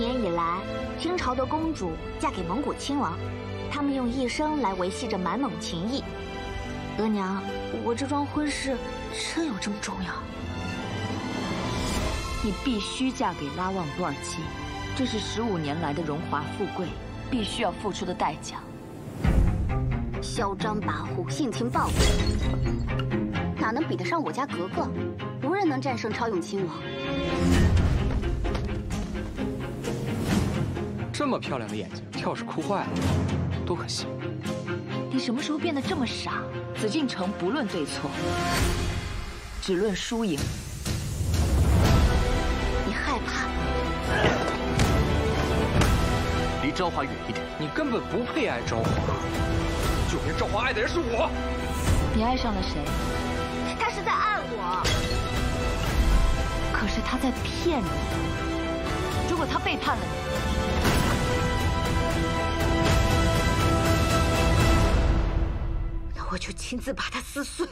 年以来，清朝的公主嫁给蒙古亲王，他们用一生来维系着满蒙情谊。额娘，我这桩婚事真有这么重要？你必须嫁给拉旺多尔基，这是十五年来的荣华富贵必须要付出的代价。嚣张跋扈，性情暴躁，哪能比得上我家格格？无人能战胜超勇亲王。么漂亮的眼睛，要是哭坏了，多可惜！你什么时候变得这么傻？紫禁城不论对错，只论输赢。你害怕？离昭华远一点！你根本不配爱昭华，就连昭华爱的人是我。你爱上了谁？他是在爱我。可是他在骗你。如果他背叛了你，就亲自把它撕碎。